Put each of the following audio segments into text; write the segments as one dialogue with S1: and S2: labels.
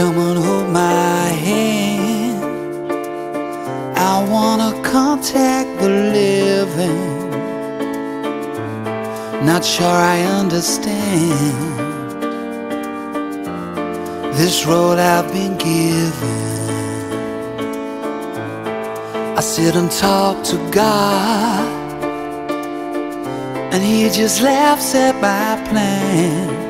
S1: Come on, hold my hand. I wanna contact the living. Not sure I understand this road I've been given. I sit and talk to God, and He just laughs at my plans.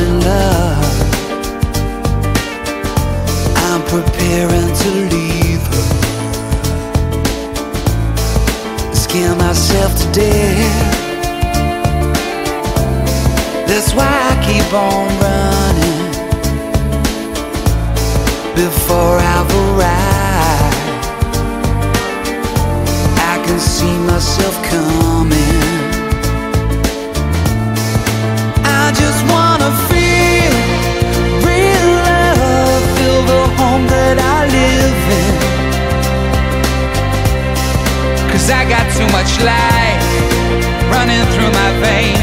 S1: In love, I'm preparing to leave her. Scare myself to death. That's why I keep on running before I've arrived. I can see myself coming. I got too much life running through my veins,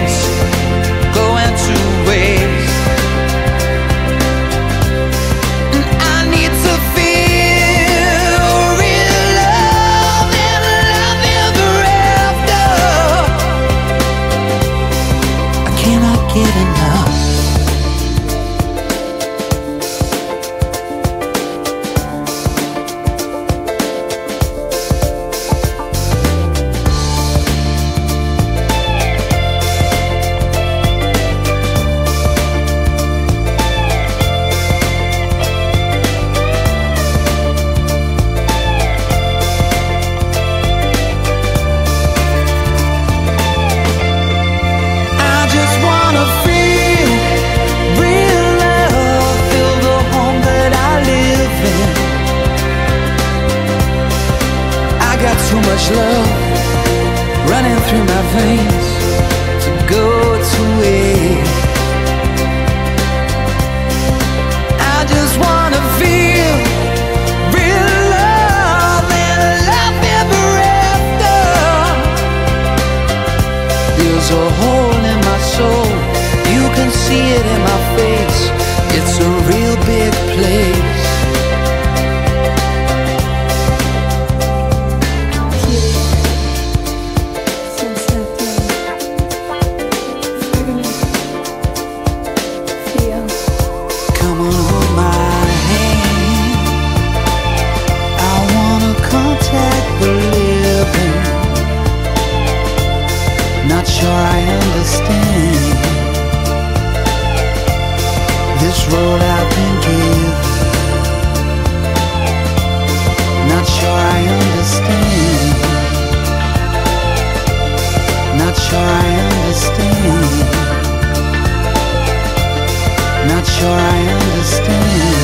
S1: much love running through my veins to go to waste. I just wanna feel real love and love ever after. There's a hole in my soul. You can see it in my face. It's a real big place. sure I understand. This road I've been given Not sure I understand. Not sure I understand. Not sure I understand.